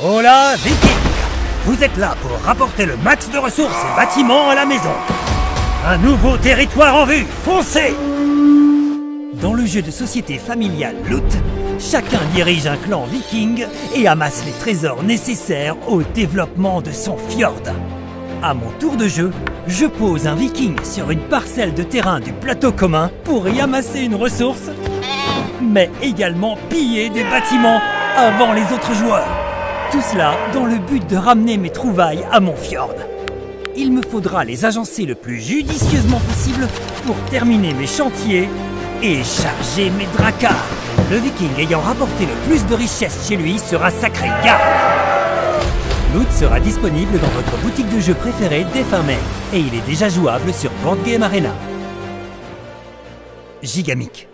Hola Viking Vous êtes là pour rapporter le max de ressources et bâtiments à la maison. Un nouveau territoire en vue, foncez Dans le jeu de société familiale Loot, chacun dirige un clan viking et amasse les trésors nécessaires au développement de son fjord. À mon tour de jeu, je pose un viking sur une parcelle de terrain du plateau commun pour y amasser une ressource, mais également piller des bâtiments avant les autres joueurs. Tout cela dans le but de ramener mes trouvailles à mon fjord. Il me faudra les agencer le plus judicieusement possible pour terminer mes chantiers et charger mes dracars. Le viking ayant rapporté le plus de richesses chez lui sera sacré garde. Loot sera disponible dans votre boutique de jeux préférée dès fin mai et il est déjà jouable sur Board Game Arena. Gigamic.